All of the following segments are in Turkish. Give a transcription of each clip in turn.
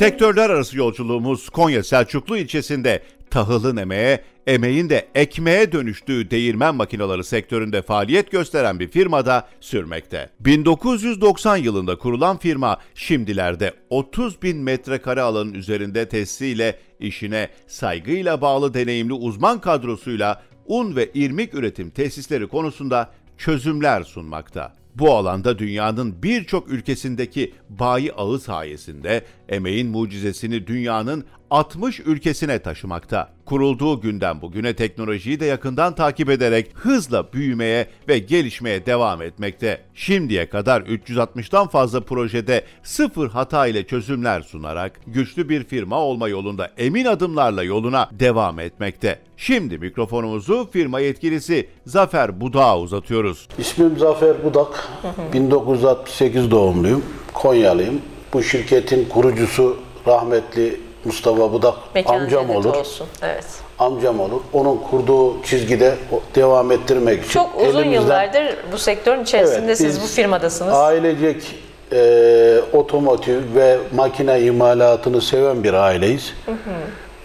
Sektörler arası yolculuğumuz Konya Selçuklu ilçesinde tahılın emeğe, emeğin de ekmeğe dönüştüğü değirmen makineleri sektöründe faaliyet gösteren bir firmada sürmekte. 1990 yılında kurulan firma şimdilerde 30 bin metrekare alanın üzerinde tesisiyle işine saygıyla bağlı deneyimli uzman kadrosuyla un ve irmik üretim tesisleri konusunda çözümler sunmakta. Bu alanda dünyanın birçok ülkesindeki bayi ağı sayesinde emeğin mucizesini dünyanın 60 ülkesine taşımakta. Kurulduğu günden bugüne teknolojiyi de yakından takip ederek hızla büyümeye ve gelişmeye devam etmekte. Şimdiye kadar 360'tan fazla projede sıfır hata ile çözümler sunarak güçlü bir firma olma yolunda emin adımlarla yoluna devam etmekte. Şimdi mikrofonumuzu firma yetkilisi Zafer Budak'a uzatıyoruz. İsmim Zafer Budak. 1968 doğumluyum. Konyalıyım. Bu şirketin kurucusu rahmetli Mustafa Budak Mekan amcam olur. olsun. Evet. Amcam olur. Onun kurduğu çizgide devam ettirmek için. Çok uzun yıllardır bu sektörün içerisinde Evet, siz bu firmadasınız. Ailecek e, otomotiv ve makine imalatını seven bir aileyiz.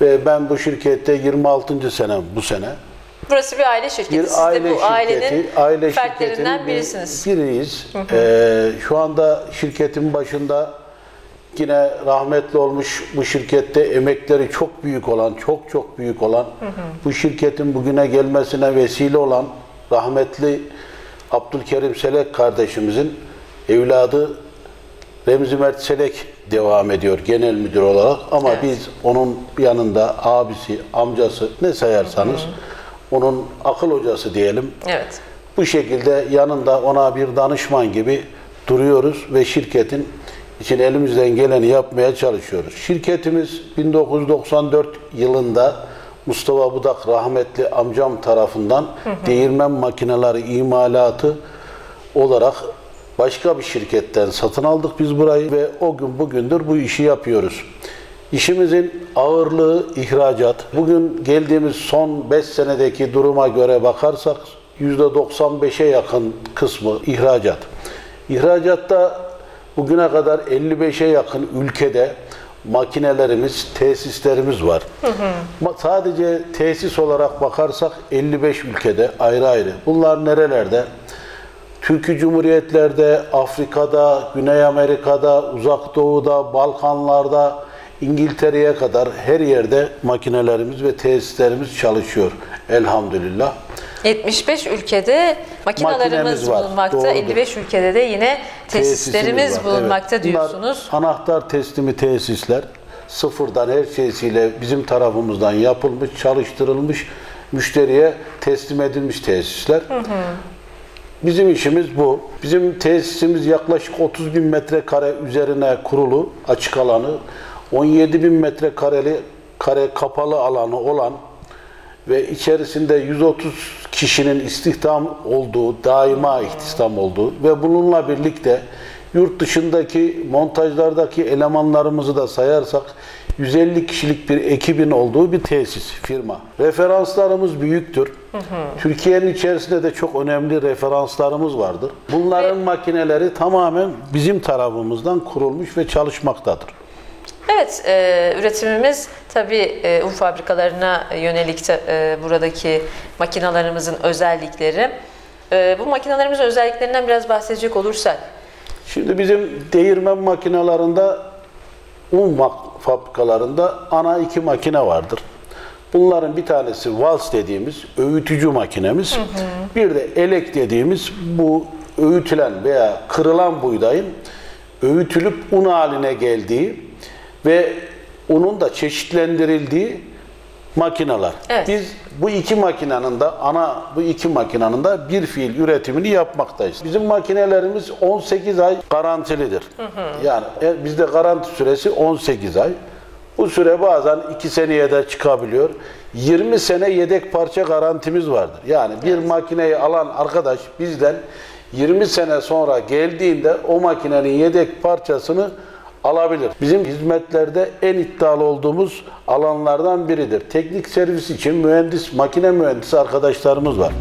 Ve ben bu şirkette 26. sene bu sene. Burası bir aile şirketi. Bir siz aile de bu ailenin şirketi, aile fertlerinden birisiniz. Biriyiz. Ee, şu anda şirketin başında yine rahmetli olmuş bu şirkette emekleri çok büyük olan, çok çok büyük olan, bu şirketin bugüne gelmesine vesile olan rahmetli Abdülkerim Selek kardeşimizin evladı Remzi Mert Selek devam ediyor genel müdür olarak ama Evet. biz onun yanında abisi, amcası ne sayarsanız onun akıl hocası diyelim. Evet. Bu şekilde yanında ona bir danışman gibi duruyoruz ve şirketin için elimizden geleni yapmaya çalışıyoruz. Şirketimiz 1994 yılında Mustafa Budak rahmetli amcam tarafından değirmen makineleri imalatı olarak başka bir şirketten satın aldık biz burayı ve o gün bugündür bu işi yapıyoruz. İşimizin ağırlığı ihracat. Bugün geldiğimiz son 5 senedeki duruma göre bakarsak %95'e yakın kısmı ihracat. İhracatta bugüne kadar 55'e yakın ülkede makinelerimiz, tesislerimiz var. Ma- Sadece tesis olarak bakarsak 55 ülkede ayrı ayrı. Bunlar nerelerde? Türkiye Cumhuriyetlerde, Afrika'da, Güney Amerika'da, Uzak Doğu'da, Balkanlar'da, İngiltere'ye kadar her yerde makinelerimiz ve tesislerimiz çalışıyor elhamdülillah. 75 ülkede makinalarımız var, bulunmakta. doğrudur. 55 ülkede de yine tesislerimiz Tesisimiz var, bulunmakta evet. diyorsunuz. Bunlar anahtar teslimi tesisler. Sıfırdan her şeysiyle bizim tarafımızdan yapılmış, çalıştırılmış, müşteriye teslim edilmiş tesisler. Bizim işimiz bu. Bizim tesisimiz yaklaşık 30 bin metrekare üzerine kurulu, açık alanı, 17 bin metrekareli kare kapalı alanı olan ve içerisinde 130 kişinin istihdam olduğu, daima istihdam olduğu ve bununla birlikte yurt dışındaki montajlardaki elemanlarımızı da sayarsak 150 kişilik bir ekibin olduğu bir tesis, firma. Referanslarımız büyüktür. Türkiye'nin içerisinde de çok önemli referanslarımız vardır. Bunların makineleri tamamen bizim tarafımızdan kurulmuş ve çalışmaktadır. Evet, e, üretimimiz tabii e, un fabrikalarına yönelik de, e, buradaki makinalarımızın özellikleri. E, bu makinalarımızın özelliklerinden biraz bahsedecek olursak. Şimdi bizim değirmen makinalarında, un fabrikalarında ana iki makine vardır. Bunların bir tanesi vals dediğimiz öğütücü makinemiz. Bir de elek dediğimiz bu öğütülen veya kırılan buğdayın öğütülüp un haline geldiği ve unun da çeşitlendirildiği makineler. Evet. Biz bu iki makinenin de ana bu iki makinenin de bir fiil üretimini yapmaktayız. Bizim makinelerimiz 18 ay garantilidir. Yani e, bizde garanti süresi 18 ay. Bu süre bazen 2 seneye de çıkabiliyor. 20 sene yedek parça garantimiz vardır. Yani bir makineyi alan arkadaş bizden 20 sene sonra geldiğinde o makinenin yedek parçasını alabilir. Bizim hizmetlerde en iddialı olduğumuz alanlardan biridir. Teknik servis için mühendis, makine mühendisi arkadaşlarımız var.